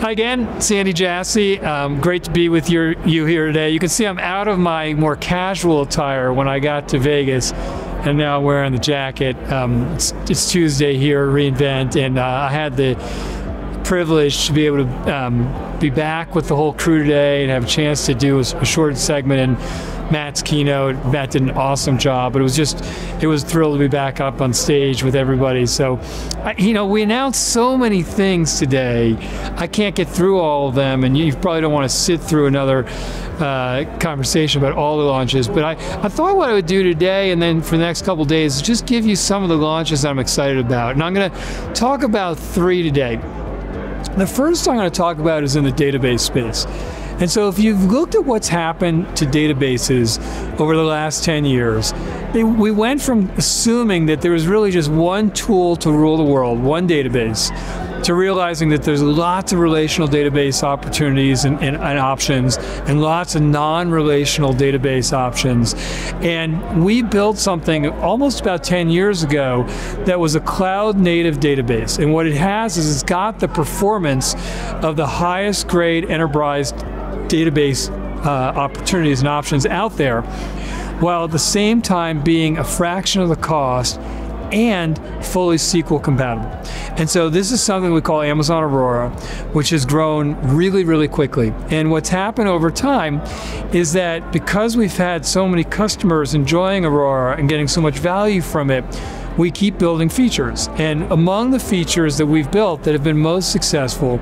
Hi again, Sandy Jassy. Um, great to be with your, you here today. You can see I'm out of my more casual attire when I got to Vegas and now I'm wearing the jacket. Um, it's, it's, Tuesday here, reInvent, and uh, I had the privilege to be able to um, be back with the whole crew today and have a chance to do a, a short segment in Matt's keynote. Matt did an awesome job, but it was just, it was thrilled to be back up on stage with everybody. So, I, you know, we announced so many things today. I can't get through all of them, and you probably don't want to sit through another uh, conversation about all the launches. But I, I thought what I would do today and then for the next couple days is just give you some of the launches that I'm excited about. And I'm going to talk about three today. The first I'm going to talk about is in the database space. And so if you've looked at what's happened to databases over the last 10 years, we went from assuming that there was really just one tool to rule the world, one database, to realizing that there's lots of relational database opportunities and, and, and options and lots of non-relational database options. And we built something almost about 10 years ago that was a cloud native database. And what it has is it's got the performance of the highest grade enterprise database uh, opportunities and options out there, while at the same time being a fraction of the cost and fully SQL compatible. And so this is something we call Amazon Aurora, which has grown really, really quickly. And what's happened over time is that because we've had so many customers enjoying Aurora and getting so much value from it, we keep building features. And among the features that we've built that have been most successful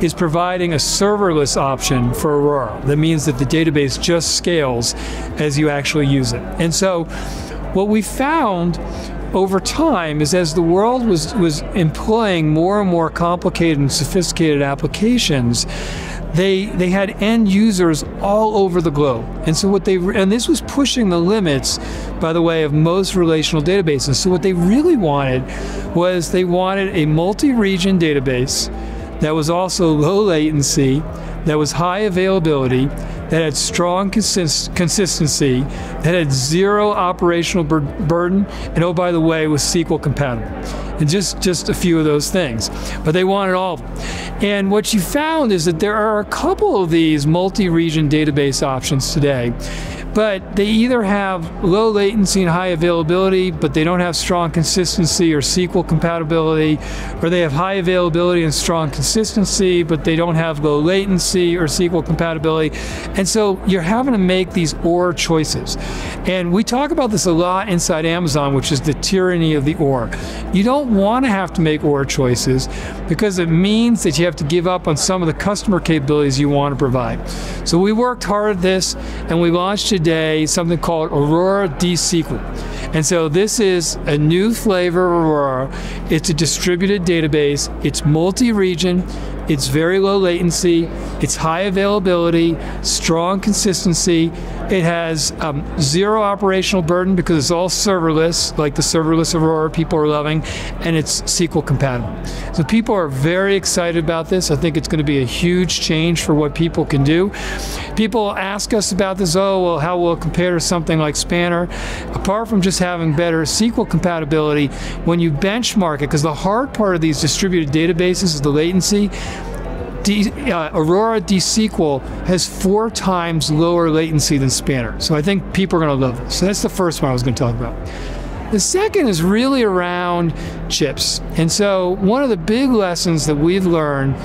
is providing a serverless option for Aurora. That means that the database just scales as you actually use it. And so what we found over time is as the world was, was employing more and more complicated and sophisticated applications, they they had end users all over the globe. And so what they and this was pushing the limits by the way of most relational databases. So what they really wanted was they wanted a multi-region database that was also low latency that was high availability that had strong consist consistency that had zero operational bur burden and oh by the way was SQL compatible. And just just a few of those things. But they wanted all and what you found is that there are a couple of these multi-region database options today but they either have low latency and high availability, but they don't have strong consistency or SQL compatibility, or they have high availability and strong consistency, but they don't have low latency or SQL compatibility. And so you're having to make these or choices. And we talk about this a lot inside Amazon, which is the tyranny of the or. You don't want to have to make or choices because it means that you have to give up on some of the customer capabilities you want to provide. So we worked hard at this and we launched it today something called Aurora D-SQL. And so this is a new flavor of Aurora. It's a distributed database. It's multi-region. It's very low latency. It's high availability, strong consistency. It has um, zero operational burden because it's all serverless, like the serverless Aurora people are loving, and it's SQL compatible. So people are very excited about this. I think it's going to be a huge change for what people can do. People ask us about this, oh, well, how will it compare to something like Spanner? Apart from just having better SQL compatibility, when you benchmark it, because the hard part of these distributed databases is the latency, D, uh, Aurora D-SQL has four times lower latency than Spanner. So I think people are going to love this. So that's the first one I was going to talk about. The second is really around chips. And so one of the big lessons that we've learned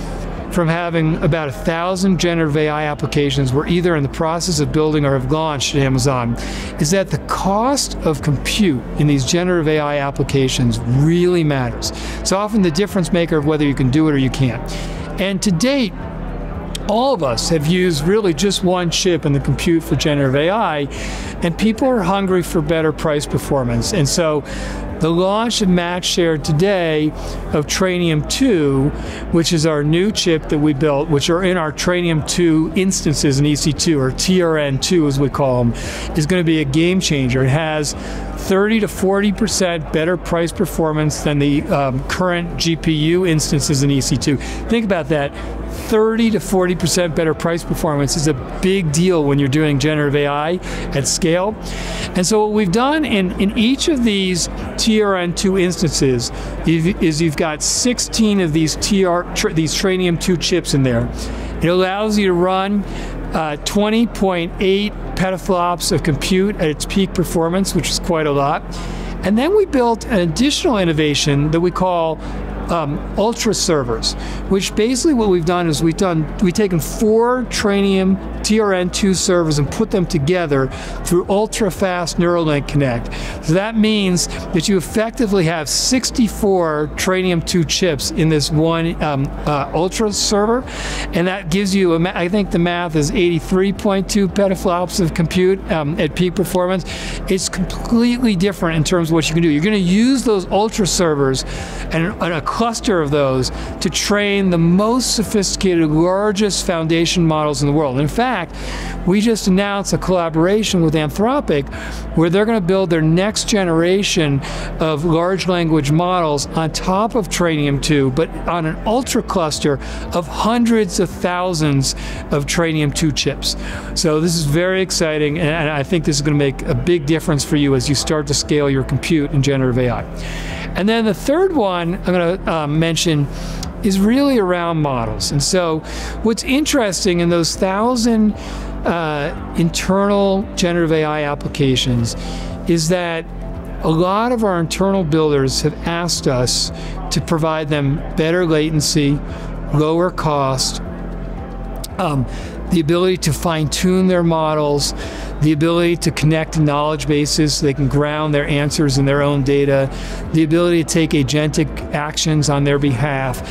from having about a thousand generative AI applications we're either in the process of building or have launched at Amazon is that the cost of compute in these generative AI applications really matters. It's often the difference maker of whether you can do it or you can't. And to date, all of us have used really just one chip in the compute for generative AI, and people are hungry for better price performance. And so the launch of Matt shared today of Trainium 2, which is our new chip that we built, which are in our Trainium 2 instances in EC2, or TRN2 as we call them, is going to be a game changer. It has 30 to 40% better price performance than the um, current GPU instances in EC2. Think about that. 30 to 40% better price performance is a big deal when you're doing generative AI at scale. And so what we've done in, in each of these TRN2 instances is you've got 16 of these TR, these Trainium 2 chips in there. It allows you to run uh, 20.8 petaflops of compute at its peak performance, which is quite a lot. And then we built an additional innovation that we call um, ultra servers, which basically what we've done is we've done we've taken four Trainium TRN2 servers and put them together through ultra fast NeuronLink Connect. So that means that you effectively have 64 Trainium 2 chips in this one um, uh, ultra server, and that gives you I think the math is 83.2 petaflops of compute um, at peak performance. It's completely different in terms of what you can do. You're going to use those ultra servers and, and a cluster of those to train the most sophisticated, largest foundation models in the world. In fact, we just announced a collaboration with Anthropic where they're going to build their next generation of large language models on top of Trainium 2, but on an ultra cluster of hundreds of thousands of Trainium 2 chips. So this is very exciting, and I think this is going to make a big difference for you as you start to scale your compute in generative AI. And then the third one I'm going to uh, mention is really around models. And so, what's interesting in those thousand uh, internal generative AI applications is that a lot of our internal builders have asked us to provide them better latency, lower cost, um, the ability to fine tune their models, the ability to connect knowledge bases so they can ground their answers in their own data, the ability to take agentic actions on their behalf.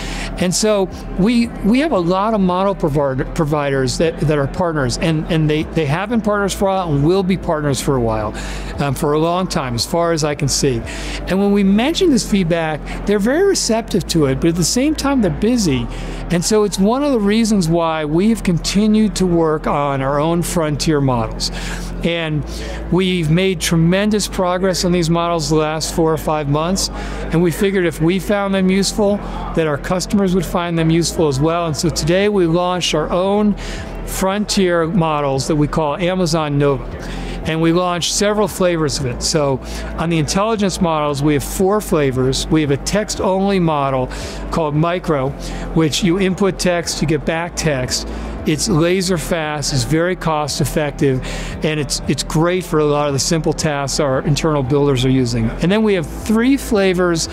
And so we we have a lot of model provider, providers that, that are partners, and, and they, they have been partners for a while and will be partners for a while, um, for a long time, as far as I can see. And when we mention this feedback, they're very receptive to it, but at the same time, they're busy. And so it's one of the reasons why we have continued to work on our own frontier models. And we've made tremendous progress on these models the last four or five months. And we figured if we found them useful, that our customers would find them useful as well. And so today we launched our own frontier models that we call Amazon Nova and we launched several flavors of it. So on the intelligence models, we have four flavors. We have a text only model called Micro, which you input text, you get back text. It's laser fast, it's very cost effective, and it's it's great for a lot of the simple tasks our internal builders are using. And then we have three flavors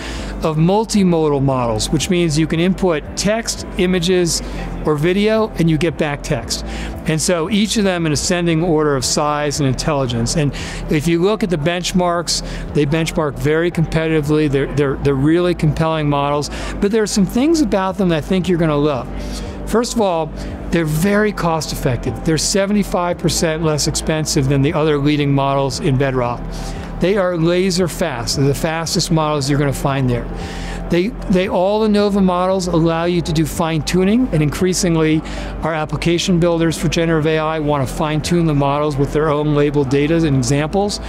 of multimodal models, which means you can input text, images, or video, and you get back text. And so each of them in ascending order of size and intelligence. And if you look at the benchmarks, they benchmark very competitively. They're, they're, they're really compelling models. But there are some things about them that I think you're going to love. First of all, they're very cost effective. They're 75% less expensive than the other leading models in Bedrock. They are laser fast. They're the fastest models you're going to find there. They, they all the Nova models allow you to do fine tuning, and increasingly, our application builders for generative AI want to fine tune the models with their own labeled data and examples.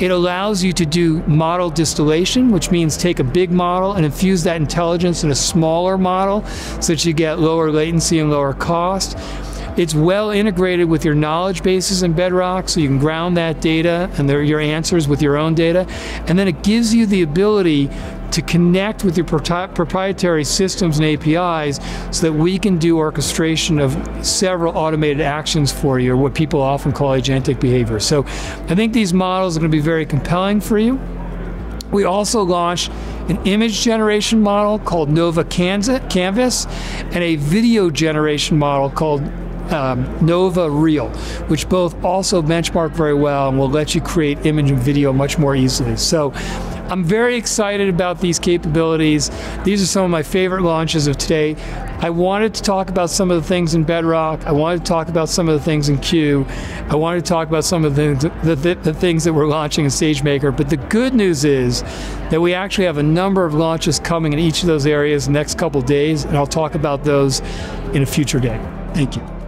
It allows you to do model distillation, which means take a big model and infuse that intelligence in a smaller model so that you get lower latency and lower cost. It's well integrated with your knowledge bases in Bedrock, so you can ground that data and your answers with your own data. And then it gives you the ability to connect with your proprietary systems and APIs so that we can do orchestration of several automated actions for you, or what people often call agentic behavior. So I think these models are going to be very compelling for you. We also launched an image generation model called Nova Canvas and a video generation model called um, Nova Reel, which both also benchmark very well and will let you create image and video much more easily. So I'm very excited about these capabilities. These are some of my favorite launches of today. I wanted to talk about some of the things in Bedrock. I wanted to talk about some of the things in Q. I wanted to talk about some of the, the, the, the things that we're launching in SageMaker. But the good news is that we actually have a number of launches coming in each of those areas the next couple days, and I'll talk about those in a future day. Thank you.